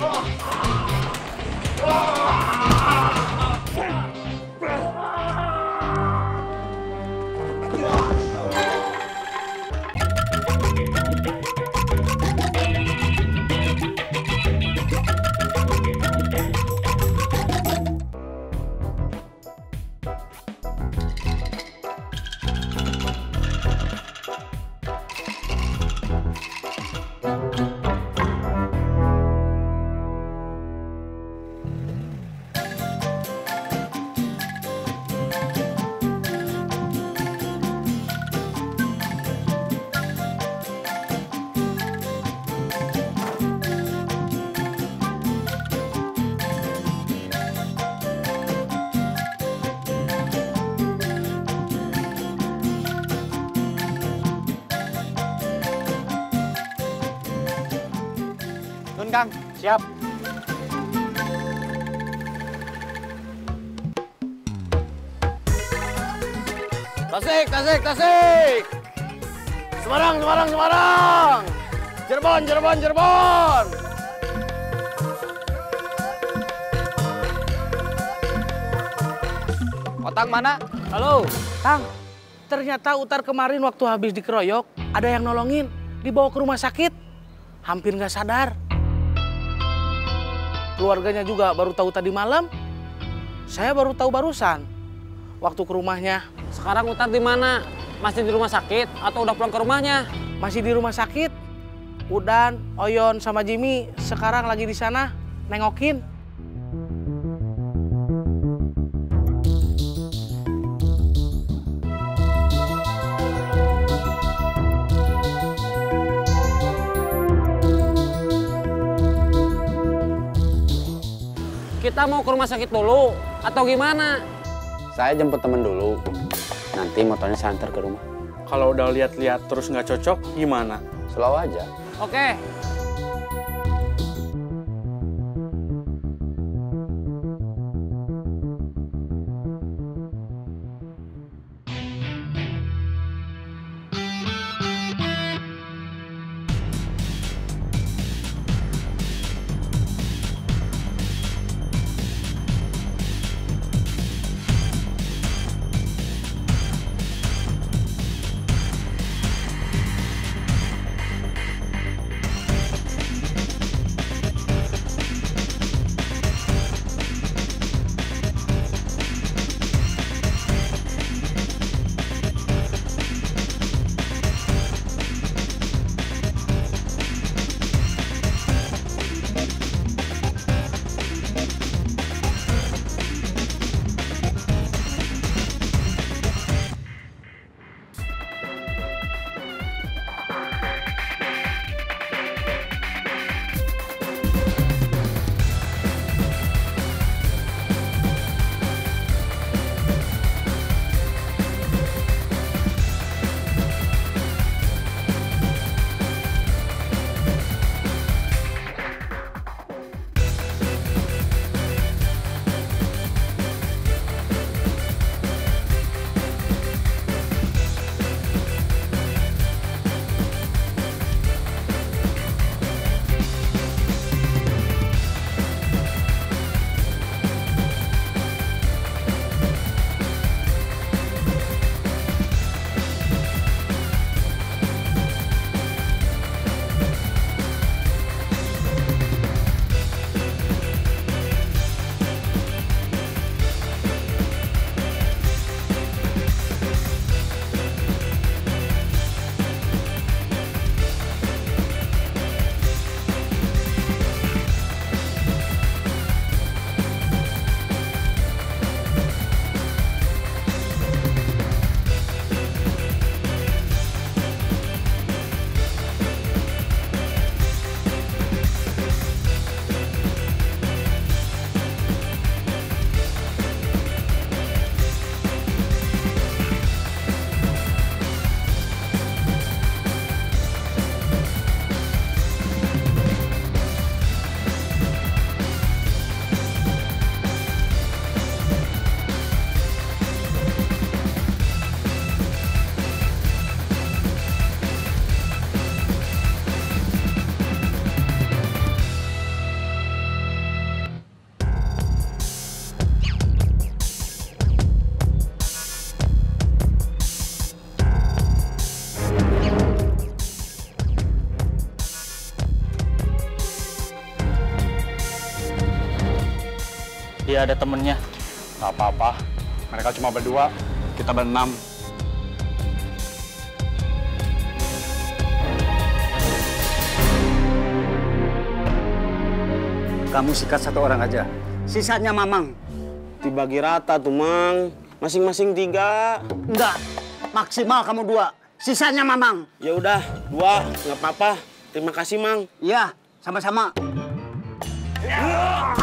Oh. Siap. Tasik, tasik, tasik. Semarang, Semarang, Semarang. Cirebon, Cirebon, Cirebon. Otang mana? Halo, Kang. Ternyata Utar kemarin waktu habis dikeroyok, ada yang nolongin, dibawa ke rumah sakit. Hampir nggak sadar. Keluarganya juga baru tahu tadi malam. Saya baru tahu barusan. Waktu ke rumahnya, Sekarang Utar di mana? Masih di rumah sakit atau udah pulang ke rumahnya? masih di rumah sakit. Udan, Oyon, sama Jimmy sekarang lagi di sana nengokin. Kita mau ke rumah sakit dulu atau gimana? Saya jemput temen dulu. Nanti motornya saya antar ke rumah. Kalau udah lihat-lihat terus nggak cocok, gimana? Slow aja. Oke. Dia ada temennya. Gak apa-apa. Mereka cuma berdua, kita berenam. Kamu sikat satu orang aja. Sisanya Mamang. Dibagi rata tuh, Mang. Masing-masing tiga. Enggak. Maksimal kamu dua. Sisanya Mamang. Ya udah, dua, nggak apa-apa. Terima kasih, Mang. Iya, sama-sama. Tang,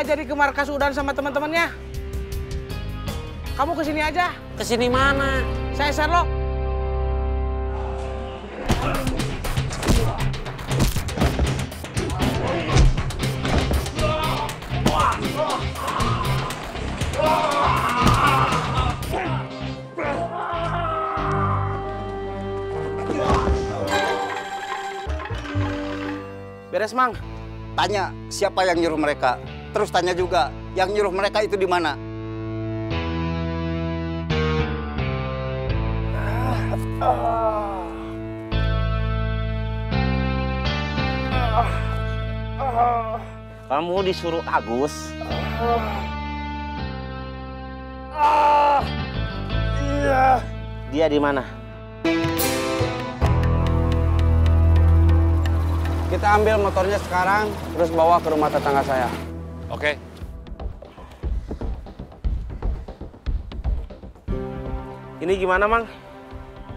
nggak jadi ke markas Udan sama teman-temannya. Kamu ke sini aja. Ke sini mana? Saya Sherlock. Beres, Mang. Tanya siapa yang nyuruh mereka. Terus tanya juga, yang nyuruh mereka itu di mana? Kamu disuruh Agus. Dia di mana? Kita ambil motornya sekarang, terus bawa ke rumah tetangga saya. Oke. Ini gimana, Mang?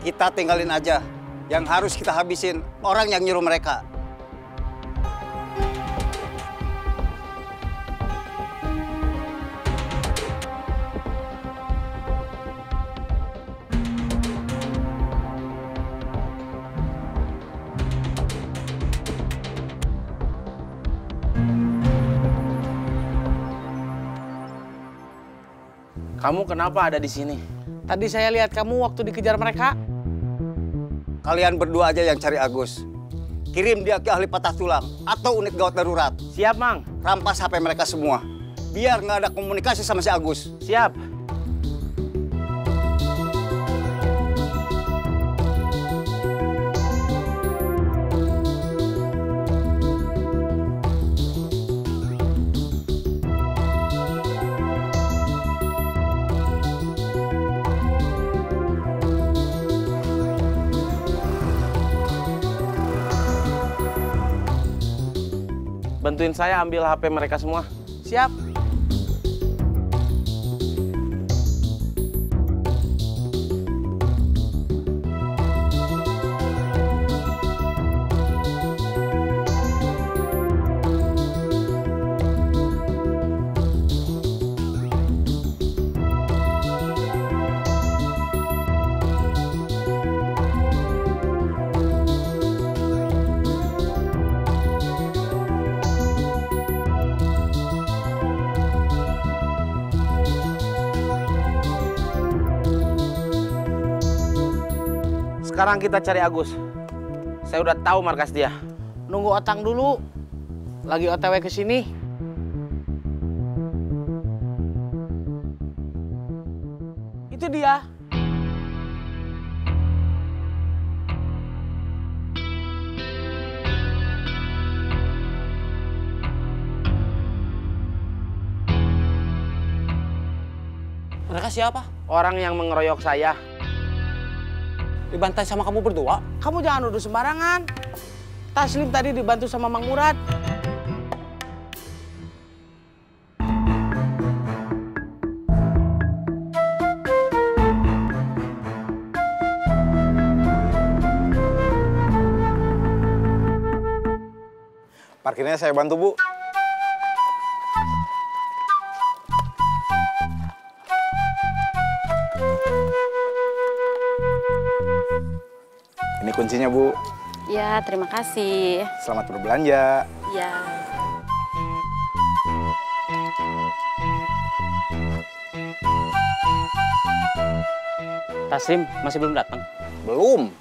Kita tinggalin aja. Yang harus kita habisin orang yang nyuruh mereka. Kamu kenapa ada di sini? Tadi saya lihat kamu waktu dikejar mereka. Kalian berdua aja yang cari Agus. Kirim dia ke ahli patah tulang atau unit gawat darurat. Siap, Mang. Rampas HP mereka semua. Biar nggak ada komunikasi sama si Agus. Siap. Bantuin saya ambil HP mereka semua. Siap. Sekarang kita cari Agus. Saya udah tahu markas dia. Nunggu Otang dulu. Lagi OTW ke sini. Itu dia. Mereka siapa? Orang yang mengeroyok saya. Dibantai sama kamu berdua? Kamu jangan nuduh sembarangan. Taslim tadi dibantu sama Mang Murad. Parkirnya saya bantu, Bu. Kuncinya, Bu. Ya, terima kasih. Selamat berbelanja. Ya. Taslim masih belum datang. Belum.